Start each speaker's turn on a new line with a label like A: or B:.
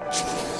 A: you